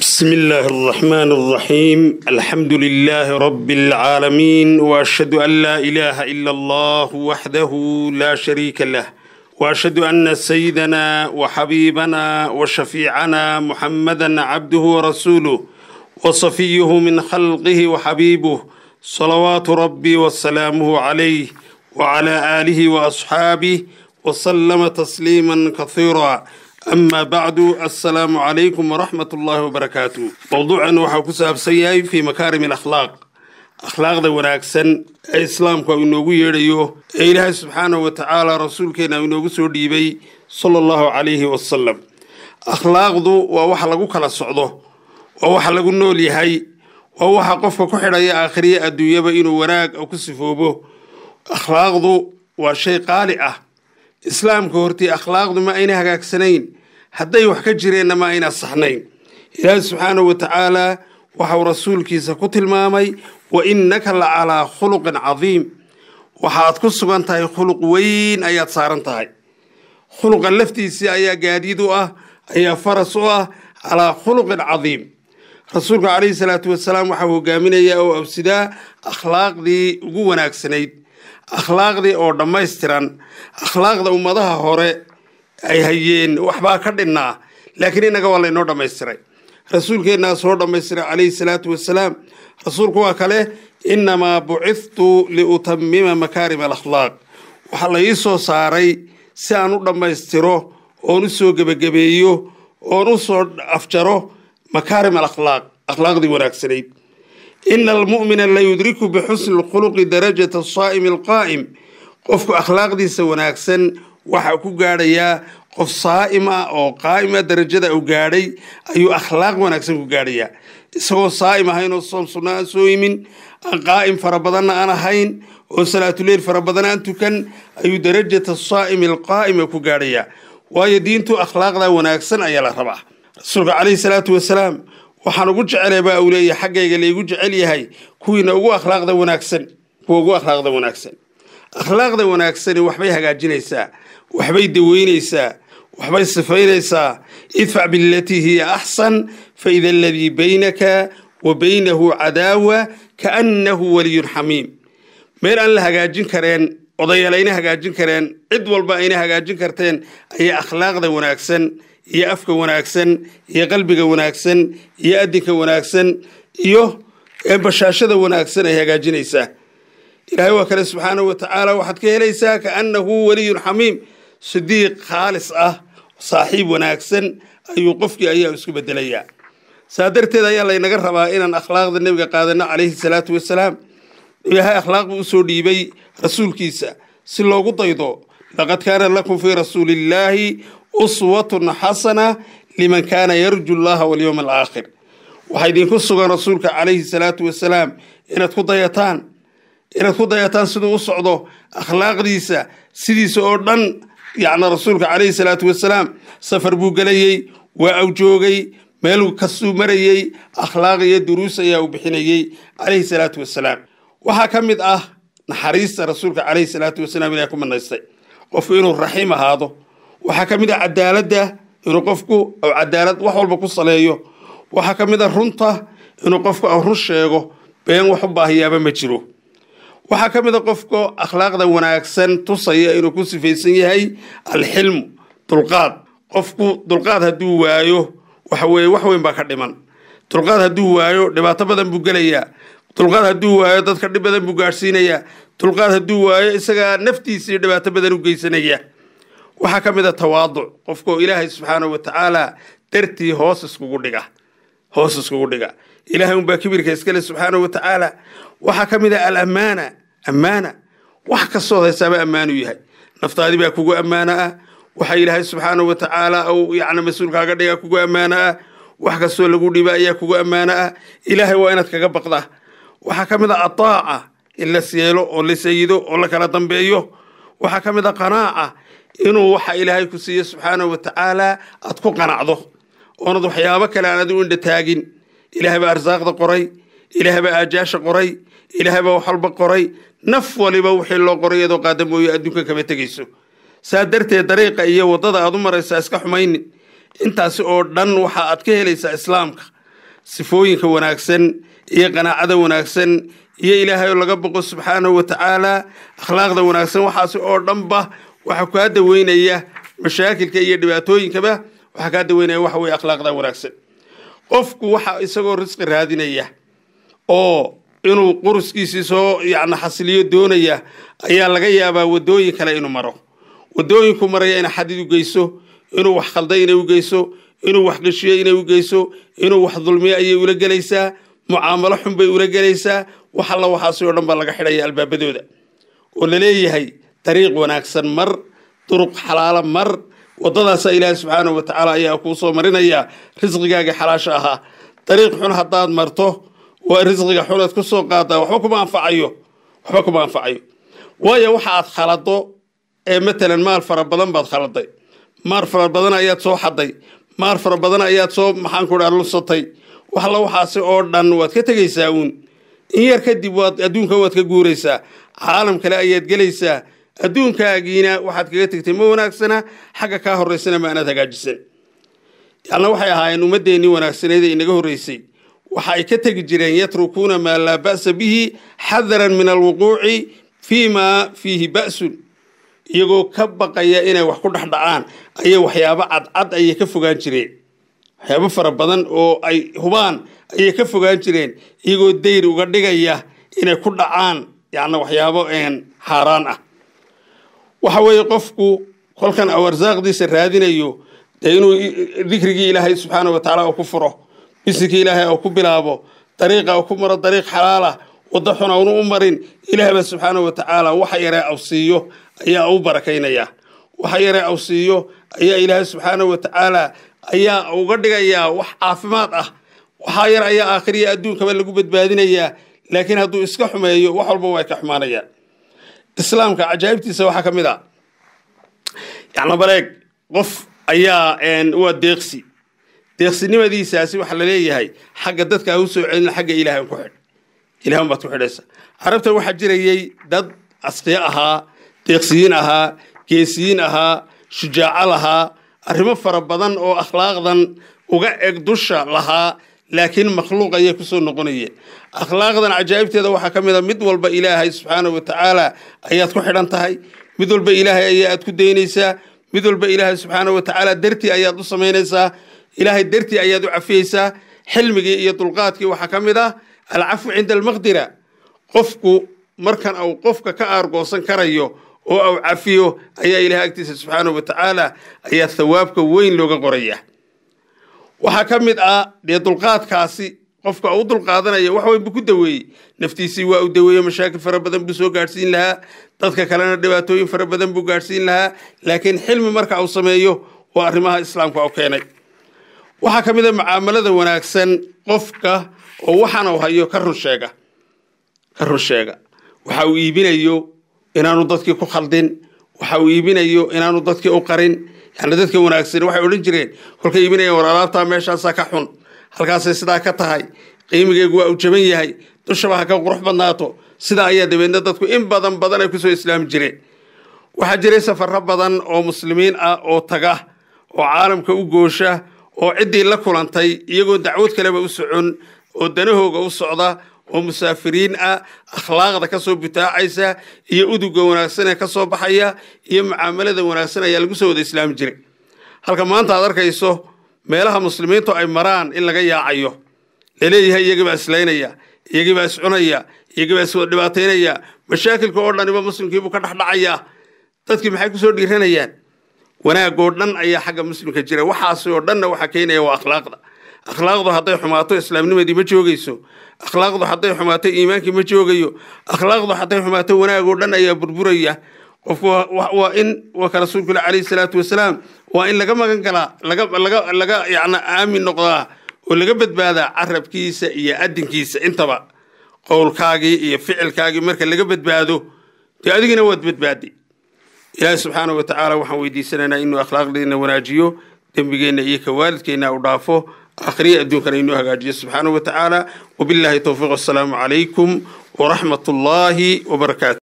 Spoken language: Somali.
بسم الله الرحمن الرحيم الحمد لله رب العالمين واشهد ان لا اله الا الله وحده لا شريك له واشهد ان سيدنا وحبيبنا وشفيعنا محمدا عبده ورسوله وصفيه من خلقه وحبيبه صلوات ربي وسلامه عليه وعلى اله واصحابه وسلم تسليما كثيرا ama bacdu assalaamu calaykum waraxmat ullaahi wabarakaatu mowduucan waxaa ku saabsan yahay fii makaarim alakhlaaq akhlaaqda wanaagsan ee islaamku inoogu yeedhayo ee ilaahay subxaanahu watacaala rasuulkeena rasuulkeenna inoogu soo dhiibay sala allahu calayhi wasalam akhlaaqdu waa waxa lagu kala socdo waa waxa lagu nool yahay waa waxa qofka ku xidhaya aakhiriya adduunyaba inuu wanaag ku sifoobo. Akhlaaqdu waa shay qaali ah. Islaamka hortii akhlaaqdu ma ayna hagaagsanayn hadday wax ka jireenna ma ayna saxnayn. Ilaahi subxaanahu wa tacaalaa waxau rasuulkiisa ku tilmaamay wa innaka la calaa khuluqin cadiim. Waxaad ku sugan tahay khuluq weyn ayaad saaran tahay. Khuluqa laftiisii ayaa gaadiid u ah ayaa faras u ah calaa khuluqin cadiim. Rasuulku calayhi salaatu wasalaam waxau hogaaminayaa oo absidaa akhlaaqdii ugu wanaagsanayd. Akhlaaqdii oo dhammaystiran. Akhlaaqda ummadaha hore ay hayeen waxbaa ka dhinnaa laakiin innaga waa laynoo dhammaystiray. Rasuulkeennaa soo dhammaystiray calayhi salaatu wasalaam rasuulku waa kale innamaa bucithtu liutamima makaarim alakhlaaq. Waxaa la ii soo saaray si aan u dhammaystiro oon u soo gebagabeeyo oon u soo afjaro makaarim alakhlaaq akhlaaqdii wanaagsanayd. Ina almu'mina la yudriku bixusni lkhuluqi darajata asaa'imi alqaa'im. Qofku akhlaaqdiisa wanaagsan waxaa ku gaadhayaa qof saa'im ah oo qaa'ima darajada uu gaadhay ayuu akhlaaq wanaagsan ku gaadhayaa isagoo saa'im ahayn oo soom sunno aan soo yimin aan qaa'im fara badanna aan ahayn oo salaatuleyl fara badan aan tukan ayuu darajata saa'imi alqaa'ima ku gaadhayaa waayo diintu akhlaaqda wanaagsan ayaa la rabaa. Rasuulka calayhi salaatu wasalaam waxaan ugu jecelay baa uu leeyahay xaggayga laygu jecel yahay kuwiina ugu akhlaaqda wanaagsan kuwa ugu akhlaaqda wanaagsan akhlaaqda wanaagsani waxbay hagaajinaysaa waxbay daweynaysaa waxbay sifaynaysaa. Idfac bilatii hiya axsan faida aladii baynaka wa baynahu cadaawa kaannahu waliyun xamiim. Meel aan la hagaajin kareen odayaal ayna hagaajin kareen cid walba ayna hagaajin karteen ayaa akhlaaqda wanaagsan iyo afka wanaagsan iyo qalbiga wanaagsan iyo adinka wanaagsan iyo bashaashada wanaagsan ay hagaajinaysaa ilaahay waa kale subxaanahu wa tacaala waxaad ka helaysaa kaannahu waliyun xamiim. Sidiiq khaalis ah saaxiib wanaagsan ayuu qofkii ayaa isku bedelayaa. Saa darteed ayaa laynaga rabaa inaan akhlaaqda nebiga qaadano calayhi salaatu wasalaam. Ilaahay akhlaaq buu u soo dhiibay rasuulkiisa. Si loogu daydo laqad kaana lakum fii rasuulillaahi uswatun xasana liman kaana yarju llaha walyowma alaakhir waxaa idinku sugan rasuulka calayhi salaatu wasalaam inaad ku dayataan inaad ku dayataan siduu u socdo akhlaaqdiisa sidiisa oo dhan yacni rasuulka calayhi salaatu wasalaam safar buu gelayey waa awjoogay meel kastuu marayey akhlaaq iyo duruus ayaa uu bixinayey calayhi salaatu wasalaam waxaa ka mid ah naxariista rasuulka calayhi salaatu wasalaam ilahay ku manaystay. Qofku inuu raxiim ahaado waxaa ka mid ah cadaaladda inuu qofku cadaalad wax walba ku saleeyo. Waxaa ka mid ah runta inuu qofku run sheego been wax u baahiyaaba ma jiro waxaa ka mid a qofka akhlaaqda wanaagsan tusaya inuu ku sifaysan yahay alxilmu dulqaad. Qofku dulqaad hadduu waayo waxa weeye wax weyn baa ka dhiman. Dulqaad hadduu waayo dhibaato badan buu gelayaa. Dulqaad hadduu waayo dadka dhib badan buu gaadhsiinayaa dulqaad hadduu waayo isagaa naftiisii dhibaato badan u geysanaya. Waxaa ka mid a tawaaduc qofkoo ilaahay subxaanahu wa tacaala dartii hoos iskugu dhiga hoos iskugu dhiga ilaahay unbaa kibirka iskale subxaanahu wa tacaala waxaa ka mid ah alamaana ammaana. Wax kastood haysaaba ammaanu yahay. Naftaadi baa kugu ammaano ah. Waxa ilaahay subxaanahu wa tacaala yacni mas'uulkaaga dhiga kugu ammaano ah. Wax kastoo lagu dhiba ayaa kugu ammaano ah. Ilaahay waa inaad kaga baqdaa. Waxaa ka mid ah ataaca in la seelo oo la sayido oo la kala dambeeyo. Waxaa ka mid ah qanaaca inuu waxa ilaahay ku siiye subxaanahu wa tacaala aad ku qanacdo. Oonad waxyaabo kale aan adi u indha taagin ilaahay baa arsaaqda qoray. Ilaahay baa aajaasha qoray. Ilaahay baa wax walba qoray. Naf waliba wixii loo qoray iyadoo qaada mooye adduunka kama tegayso. Saa darteed dariiqa iyo waddada aad u maraysaa iska xumaynin. Intaasi oo dhan waxa aad ka helaysaa islaamka. Sifooyinka wanaagsan iyo qanaacada wanaagsan iyo ilaahay oo laga boqo subxaanahu wa tacaala akhlaaqda wanaagsan waxaasi oo dhanba waxaa kaa daweynaya mashaakilka iyo dhibaatooyinkaba waxaa kaa daweynaya waxa weye akhlaaqda wanaagsan qofku waxa isagoo risqi raadinaya oo inuu quruskiisii soo yacni xasiliyo doonaya ayaa laga yaabaa waddooyin kale inuu maro. Waddooyinku maraya inay xadid u geyso inuu wax khalday inay u geyso inuu wax qishiyo inay u geyso inuu wax dulmiyo ayay ula gelaysaa mucaamalo xun bay ula gelaysaa wax alla waxaasi oo dhan baa laga xidhaya albaabadooda. Oo la leeyahay dariiq wanaagsan mar duruq xalaala mar waddadaasa ilaahi subxaanahu wa tacaala ayaa kuu soo marinaya risqigaagii xalaasha ahaa. Dariiq xun haddaad marto waa risqiga xunaad ku soo qaadaa waxba kuma anfacayo waxba kuma anfacayo. Waayo waxa aad khalado ee matalan maal fara badan baad khaladay maal fara badan ayaad soo xaday maal fara badan ayaad soo maxaanku dhaa lusatay. Waxla waxaasi oo dhan waad ka tegaysaa uun. In yar kadib waad adduunka waad ka guuraysaa. Caalam kale ayaad gelaysaa adduunkaagiina waxaad kaga tegtay ma wanaagsana xagga kaa horeysana ma anaad hagaajisan yacna waxay ahaayeen ummaddeennii wanaagsaneed ee inaga horreysay. Waxa ay ka tegi jireen yatrukuuna maa laa ba'sa bihi xadaran min alwuquuci fii maa fiihi ba'sun. Iyagoo ka baqaya inay wax ku dhex dhacaan ayay waxyaabo cadcad ayay ka fogaan jireen. Waxyaabo fara badan oo ay hubaan ayay ka fogaan jireen iyagoo dayr uga dhigaya inay ku dhacaan yacna waxyaabo xaaraan ah waxa weeye qofku kolkan au arsaaqdiisa raadinayo dee inuu dikrigii ilaahay subxaana wa tacaala uu ku furo bisikii ilaahay uu ku bilaabo dariiqa uu ku maro dariiq xalaala waddo xun aunu u marin ilaahba subxaana wa tacaala waxa yaree aw siiyo ayaa u barakaynaya. Waxa yaree aw siiyo ayaa ilaahay subxaana wa tacaala ayaa uga dhigayaa wax caafimaad ah. Waxaa yar ayaa aakhiriya adduunkaba lagu badbaadinayaa laakiin hadduu iska xumeeyo wax walba way ka xumaanayaan islaamka cajaa'ibtiisa waxaa ka mid a. Yacni qof ayaa waa deeqsi. Deeqsinimadiisaasi waxaa la leeyahay xagga dadka ha u soo celin xagga ilaahay ku xidh. Ilahan baad ku xidhaysa. Carabta waxaa jirayay dad asqiyo ahaa deeqsiyiin ahaa geesiyiin ahaa shujaaco lahaa arrimo fara badan oo akhlaaqdan uga eg dusha lahaa laakiin makhluuq ayay ku soo noqonayeen akhlaaqdan cajaa'ibteeda waxaa ka mid a mid walba ilaahay subxaana wa tacaala ayaad ku xidhan tahay mid walba ilaahay ayaa aad ku daynaysaa mid walba ilaahay subxaana wa tacaala dartii ayaad u samaynaysaa ilaahay dartii ayaad u cafiyeysaa xilmigii iyo dulqaadkii waxaa ka mid ah alcafu cinda almaqdira. Qofku markan uu qofka ka aargoosan karayo oo au cafiyo ayaa ilahay agtiisa subxaana wa tacaala ayaa thawaabka weyn looga qoraya waxaa ka mid ah dee dulqaadkaasi qofka u dulqaadanaya wax weyn buu ku daweeyey. Naftiisii waa u daweeye mashaakil fara badan buu soo gaadhsiin lahaa. Dadka kalena dhibaatooyin fara badan buu gaadhsiin lahaa. Laakiin xilmi marka uu sameeyo waa arrimaha islaamka u keenay. Waxaa ka mid a mucaamalada wanaagsan qofka oo waxaan uu hayo ka run sheega. Ka run sheega. Waxa uu iibinayo inaanu dadkii ku khaldin. Waxa uu iibinayo inaanu dadkii u qarin yani dadka wanaagsan waxay odhan jireen kolkay iibinayaan war alaabtaa meeshaasaa ka xun. Halkaasay sidaa ka tahay qiimigeegu waa uu jaban yahay dushaba ha ka qurux badnaato. Sidaa ayaa dabeedna dadku in badan badan ay ku soo islaami jireen. Waxaa jiray safarro badan oo muslimiin ah oo taga oo caalamka u goosha oo ciddii la kulantay iyagoo dacwad kaleba u socon oo danahooga u socda oo musaafiriin ah akhlaaqda ka soo butaacaysa iyo uduga wanaagsan ee ka soo baxaya iyo mucaamalada wanaagsan ayaa lagu soo wada islaami jiray. Halka maanta aad arkayso meelaha muslimiintu ay maraan in laga yaacayo la leeyahay iyagii baa islaynaya iyagii baa iscunaya iyagii baa iswada dhibaataynaya mashaakilka oo dhaniba muslimkiibuu ka dhexdhacayaa dadkii maxay ku soo dhiiranayaan? Wanaagoo dhan ayaa xagga muslimka jira. Waxaasi oo dhanna waxaa keenaya waa akhlaaqda akhlaaqdu hadday xumaato islaamnimadii ma joogayso. Akhlaaqdu hadday xumaato iimaankii ma joogayo. Akhlaaqdu hadday xumaato wanaagoo dhan ayaa burburaya. Qofku waa in waa ka rasuulku calayhi salaatu wasalaam waa in laga magan galaa laga laga yacna aamin noqdaa oo laga badbaadaa carabkiisa iyo adinkiisa intaba. Qowlkaagii iyo ficilkaagii marka laga badbaado dee adigina waad badbaaday ilaahi subxaana wa tacaala waxaan weydiisanaynaa inuu akhlaaqdeena wanaajiyo dembigeenna iyo ka waalidkeenna u dhaafo akhriya adduunkana inuu hagaajiyo subxaana wa tacaala wabillahi towfiiq assalaamu calaykum waraxmat ullaahi wabarakaatu